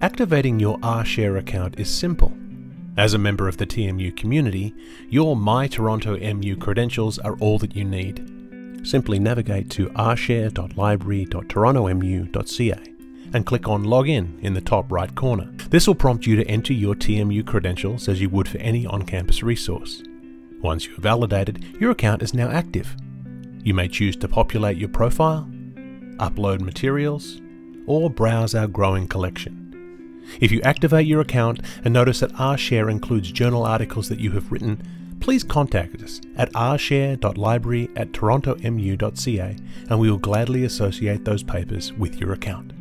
Activating your rShare account is simple. As a member of the TMU community, your My Toronto MU credentials are all that you need. Simply navigate to rshare.library.torontomu.ca and click on Login in the top right corner. This will prompt you to enter your TMU credentials as you would for any on campus resource. Once you are validated, your account is now active. You may choose to populate your profile, upload materials, or browse our growing collection. If you activate your account and notice that rShare includes journal articles that you have written, please contact us at rshare.library at torontomu.ca and we will gladly associate those papers with your account.